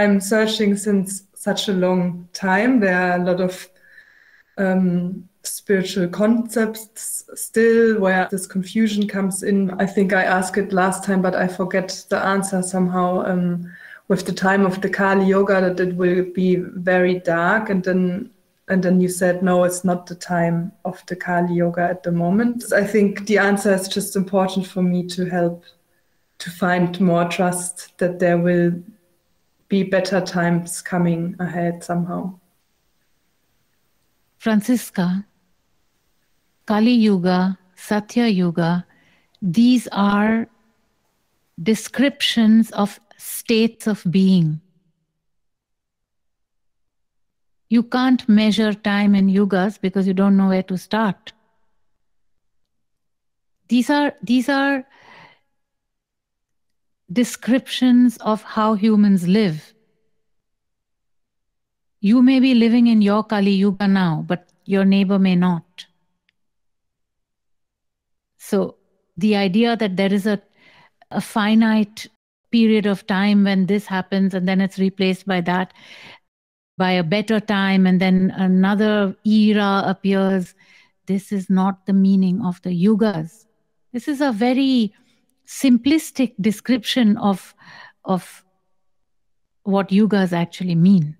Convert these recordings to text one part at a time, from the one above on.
I'm searching since such a long time. There are a lot of um, spiritual concepts still where this confusion comes in. I think I asked it last time, but I forget the answer somehow. Um, with the time of the Kali Yuga, that it will be very dark, and then and then you said no, it's not the time of the Kali Yuga at the moment. I think the answer is just important for me to help to find more trust that there will be better times coming ahead somehow. Franziska, Kali Yuga, Satya Yuga, these are descriptions of states of being. You can't measure time in yugas because you don't know where to start. These are, these are descriptions of how humans live. You may be living in your Kali Yuga now, but your neighbor may not. So the idea that there is a, a finite period of time when this happens and then it's replaced by that, by a better time, and then another era appears, this is not the meaning of the yugas. This is a very simplistic description of, of what yugas actually mean.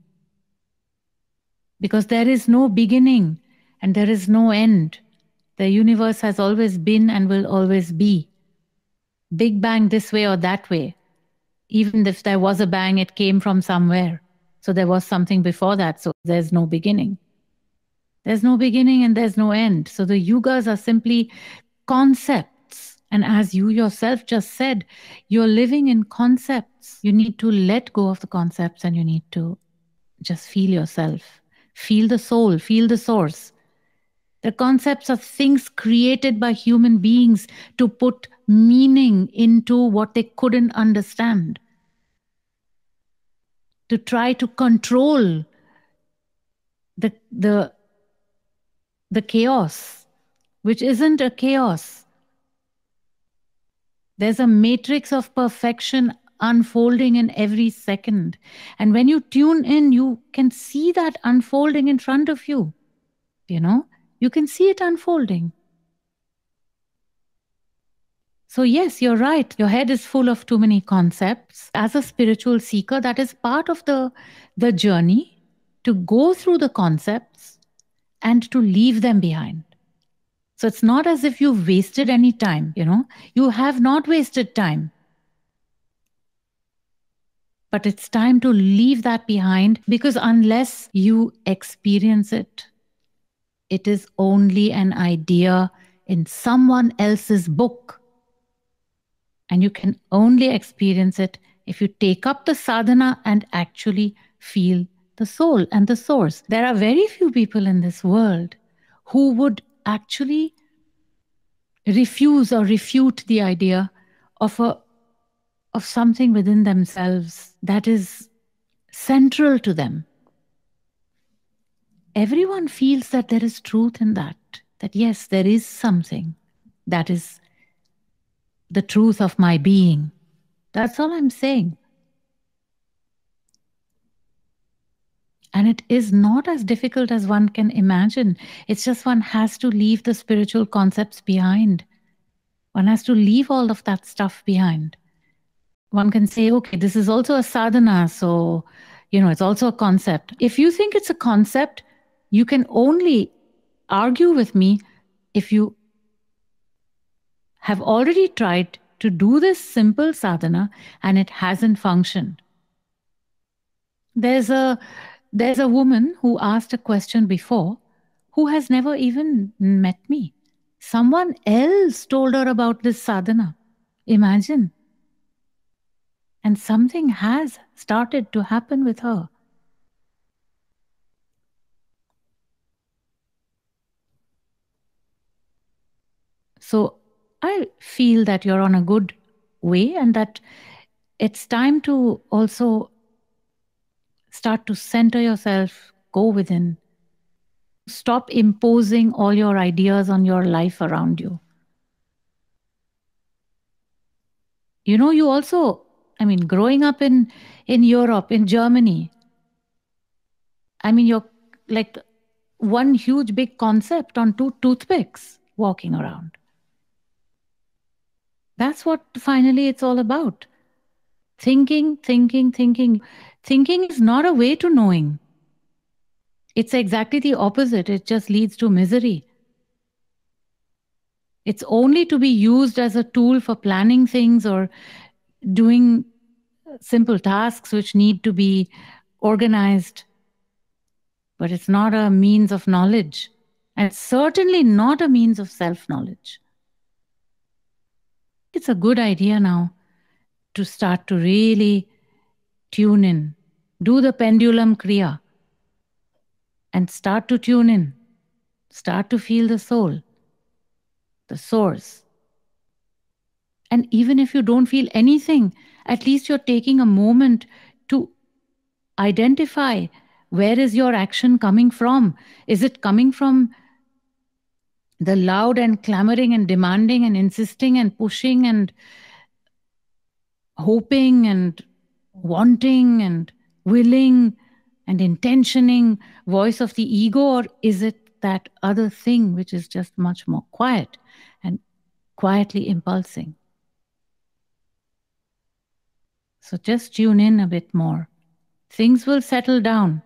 Because there is no beginning and there is no end. The universe has always been and will always be. Big bang this way or that way. Even if there was a bang, it came from somewhere. So there was something before that. So there's no beginning. There's no beginning and there's no end. So the yugas are simply concepts and as you yourself just said, you're living in concepts. You need to let go of the concepts and you need to just feel yourself, feel the soul, feel the source. The concepts of things created by human beings to put meaning into what they couldn't understand, to try to control the, the, the chaos, which isn't a chaos there's a matrix of perfection unfolding in every second. And when you tune in, you can see that unfolding in front of you. You know, you can see it unfolding. So, yes, you're right. Your head is full of too many concepts. As a spiritual seeker, that is part of the, the journey to go through the concepts and to leave them behind. So it's not as if you've wasted any time, you know, you have not wasted time. But it's time to leave that behind because unless you experience it, it is only an idea in someone else's book. And you can only experience it if you take up the sadhana and actually feel the soul and the source. There are very few people in this world who would actually refuse or refute the idea of a of something within themselves that is central to them everyone feels that there is truth in that that yes there is something that is the truth of my being that's all i'm saying And it is not as difficult as one can imagine. It's just one has to leave the spiritual concepts behind. One has to leave all of that stuff behind. One can say, okay, this is also a sadhana. So, you know, it's also a concept. If you think it's a concept, you can only argue with me if you have already tried to do this simple sadhana and it hasn't functioned. There's a there's a woman who asked a question before who has never even met me. Someone else told her about this sadhana. Imagine. And something has started to happen with her. So I feel that you're on a good way and that it's time to also Start to center yourself, go within. Stop imposing all your ideas on your life around you. You know, you also I mean, growing up in, in Europe, in Germany, I mean, you're like one huge big concept on two toothpicks walking around. That's what finally it's all about. Thinking, thinking, thinking. Thinking is not a way to knowing. It's exactly the opposite. It just leads to misery. It's only to be used as a tool for planning things or doing simple tasks which need to be organized. But it's not a means of knowledge, and certainly not a means of self knowledge. It's a good idea now to start to really tune in, do the pendulum kriya, and start to tune in, start to feel the soul, the source. And even if you don't feel anything, at least you're taking a moment to identify where is your action coming from? Is it coming from the loud and clamoring and demanding and insisting and pushing and hoping and wanting and willing and intentioning voice of the ego, or is it that other thing which is just much more quiet and quietly impulsing? So just tune in a bit more. Things will settle down.